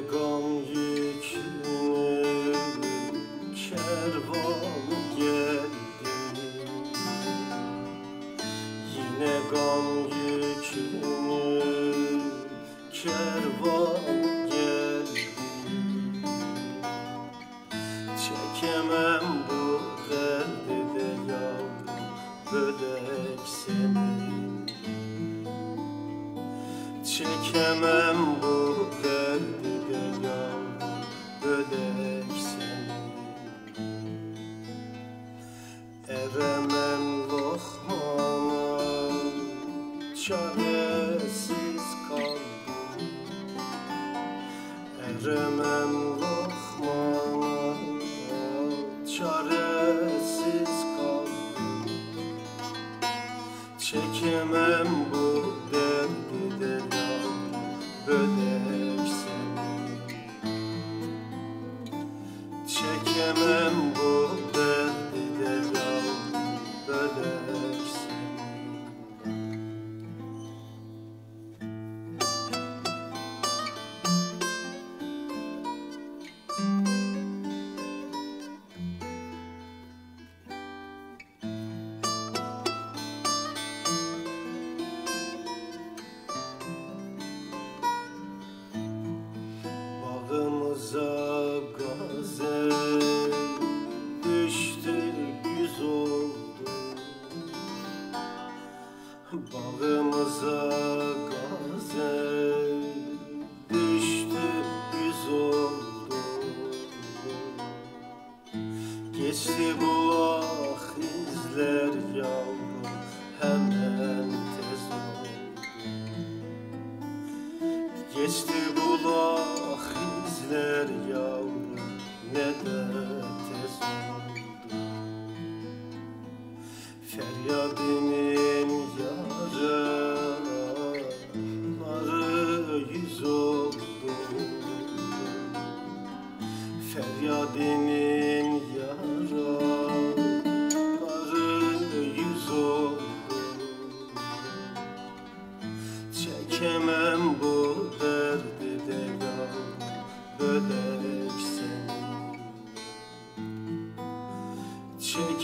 gam yükünü kervan geldi. Yine gam yükünü kervan geldi. Çekemez Çekemem bu derdi de yavrum bödek seni Eremem lokmana çaresiz kaldım Eremem lokmana çaresiz kaldım Çekemem bu derdi de gazel düştü güz oldu Bağımıza gazel düştü güz oldu Geçti bulak izler yavrum hemen tez oldu Geçti bulak Bizler yavrum ne de tez oldu. Feryadimin yaraları yüz oldu. Feryadimin kişilik